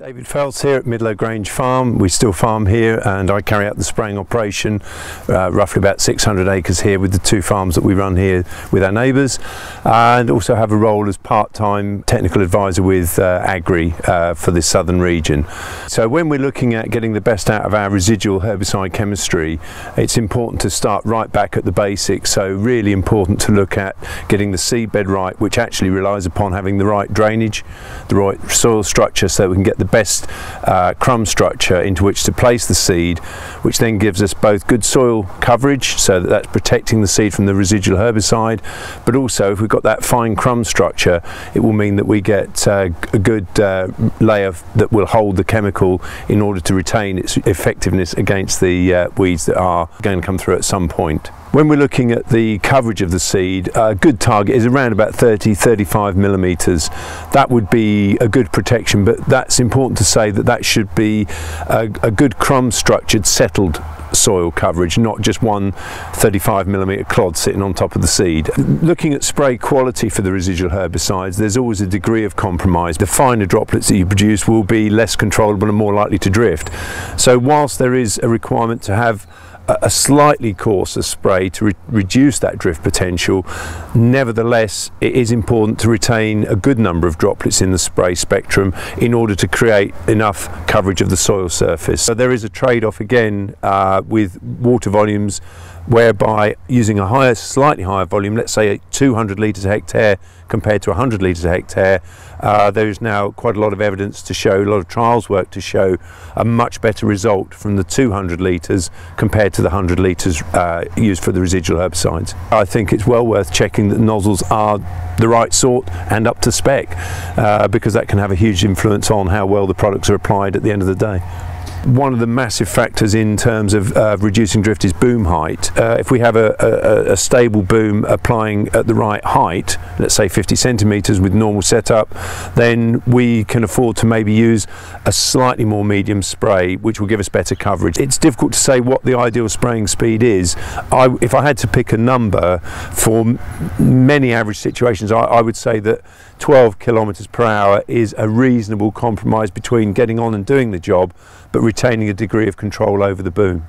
David Felce here at Midlow Grange Farm. We still farm here and I carry out the spraying operation, uh, roughly about 600 acres here with the two farms that we run here with our neighbours and also have a role as part-time technical advisor with uh, Agrii uh, for the southern region. So when we're looking at getting the best out of our residual herbicide chemistry, it's important to start right back at the basics. So really important to look at getting the seedbed right, which actually relies upon having the right drainage, the right soil structure so we can get the best uh, crumb structure into which to place the seed, which then gives us both good soil coverage, so that that's protecting the seed from the residual herbicide, but also if we've got that fine crumb structure, it will mean that we get uh, a good uh, layer that will hold the chemical in order to retain its effectiveness against the uh, weeds that are going to come through at some point. When we're looking at the coverage of the seed, a good target is around about 30, 35 millimetres. That would be a good protection, but that's important to say that that should be a, a good crumb structured, settled soil coverage, not just one 35 millimetre clod sitting on top of the seed. Looking at spray quality for the residual herbicides, there's always a degree of compromise. The finer droplets that you produce will be less controllable and more likely to drift. So whilst there is a requirement to have a slightly coarser spray to re reduce that drift potential. Nevertheless, it is important to retain a good number of droplets in the spray spectrum in order to create enough coverage of the soil surface. So there is a trade-off again uh, with water volumes whereby using a higher, slightly higher volume, let's say 200 litres a hectare compared to 100 litres a hectare, uh, there is now quite a lot of evidence to show, a lot of trials work to show a much better result from the 200 litres compared to the 100 litres uh, used for the residual herbicides. I think it's well worth checking that nozzles are the right sort and up to spec uh, because that can have a huge influence on how well the products are applied at the end of the day. One of the massive factors in terms of uh, reducing drift is boom height. Uh, if we have a, a, a, stable boom applying at the right height, let's say 50 centimetres with normal setup, then we can afford to maybe use a slightly more medium spray, which will give us better coverage. It's difficult to say what the ideal spraying speed is. I, if I had to pick a number for many average situations, I, I would say that 12 kilometres per hour is a reasonable compromise between getting on and doing the job but retaining a degree of control over the boom.